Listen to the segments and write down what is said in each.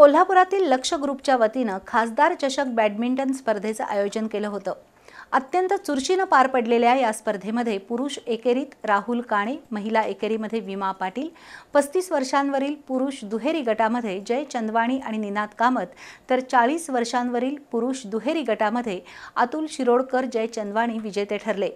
कोल्हापुरातील लक्ष ग्रुपच्या वतीनं खासदार चषक बॅडमिंटन स्पर्धेचं आयोजन केलं होतं. अत्यंत चुरशीनं पार पडलेल्या या स्पर्धेमध्ये पुरुष एकेरीत राहुल काणे महिला एकेरीमध्ये विमा पाटील पस्तीस वर्षांवरील पुरुष दुहेरी गटामध्ये जय चंदवाणी आणि निनाद कामत तर चाळीस वर्षांवरील पुरुष दुहेरी गटामध्ये अतुल शिरोडकर जय चंदवाणी विजेते ठरले.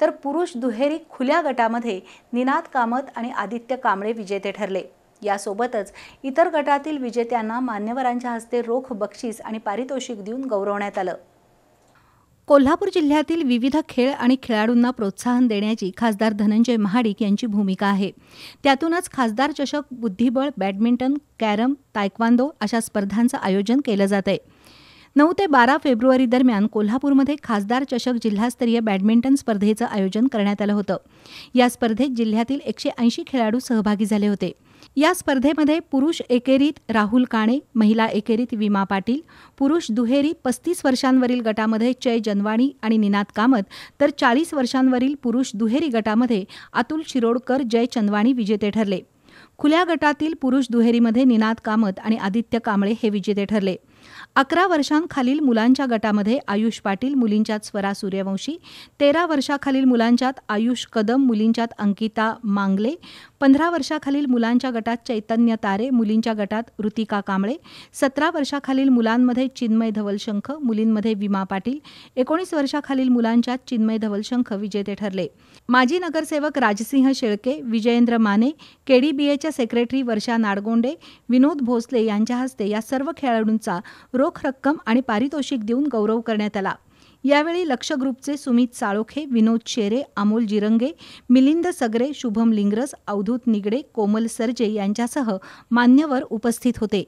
तर पुरुष दुहेरी खुल्या गटामध्ये निनाद कामत आणि आदित्य कांबळे विजेते ठरले. यासोबतच इतर गटातील विजेत्यांना मान्यवरांच्या हस्ते रोख बक्षीस आणि पारितोषिक देऊन गौरवण्यात आलं. कोल्हापूर जिल्ह्यातील विविध खेळ आणि खेळाडूंना प्रोत्साहन देण्याची खासदार धनंजय महाडिक यांची भूमिका आहे. त्यातूनच खासदार चषक बुद्धिबळ बॅडमिंटन कॅरम तायक्वांदो अशा स्पर्धांचं आयोजन केलं जात आहे नऊ ते बारा फेब्रुवारी दरम्यान कोल्हापूरमध्ये खासदार चषक जिल्हास्तरीय बॅडमिंटन स्पर्धेचं आयोजन करण्यात आलं होतं. या स्पर्धेत जिल्ह्यातील एकशे ऐंशी खेळाडू सहभागी झाले होते. या स्पर्धेमध्ये पुरुष एकेरीत राहुल काणे महिला एकेरीत विमा पाटील पुरुष दुहेरी पस्तीस वर्षांवरील गटामध्ये चय जनवाणी आणि निनाद कामत तर चाळीस वर्षांवरील पुरुष दुहेरी गटामध्ये अतुल शिरोडकर जय चंदवाणी विजेते ठरले. खुल्या गटातील पुरुष दुहेरीमध्ये निनाद कामत आणि आदित्य कांबळे हे विजेते ठरले. अकरा वर्षांखालील मुलांच्या गटामध्ये आयुष पाटील मुलींच्यात स्वरा सूर्यवंशी तेरा वर्षाखालील मुलांच्यात आयुष कदम मुलींच्यात अंकिता मांगले पंधरा वर्षाखालील मुलांच्या गटात चैतन्य तारे मुलींच्या गटात ऋतिका कांबळे सतरा वर्षाखालील मुलांमध्ये चिन्मय धवलशंख मुलींमध्ये विमा पाटील एकोणीस वर्षाखालील मुलांच्यात चिन्मय धवलशंख विजेते ठरले. माजी नगरसेवक राजसिंह शेळके विजयेंद्र माने केडीबीएच्या सेक्रेटरी वर्षा नाडगोंडे विनोद भोसले यांच्या हस्ते या सर्व खेळाडूंचा रोख रक्कम आणि पारितोषिक देऊन गौरव करण्यात आला. यावेळी लक्ष ग्रुपचे सुमित साळोखे विनोद शेरे अमोल जिरंगे मिलिंद सगरे शुभम लिंगरस अवधूत निगडे कोमल सरजे यांच्यासह मान्यवर उपस्थित होते.